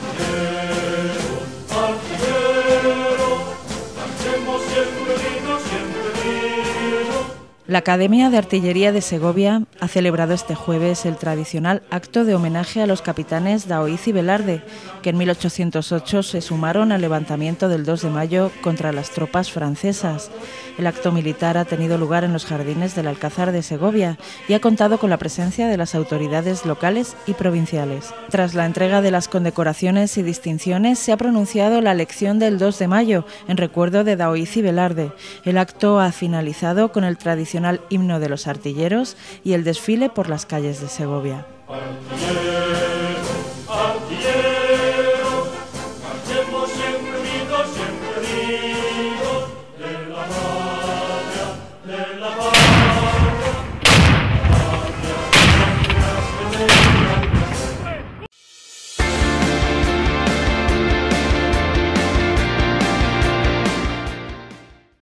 Yeah. La Academia de Artillería de Segovia ha celebrado este jueves el tradicional acto de homenaje a los capitanes Daoiz y Velarde, que en 1808 se sumaron al levantamiento del 2 de mayo contra las tropas francesas. El acto militar ha tenido lugar en los jardines del Alcázar de Segovia y ha contado con la presencia de las autoridades locales y provinciales. Tras la entrega de las condecoraciones y distinciones, se ha pronunciado la lección del 2 de mayo en recuerdo de Daoiz y Velarde. El acto ha finalizado con el tradicional himno de los artilleros y el desfile por las calles de Segovia.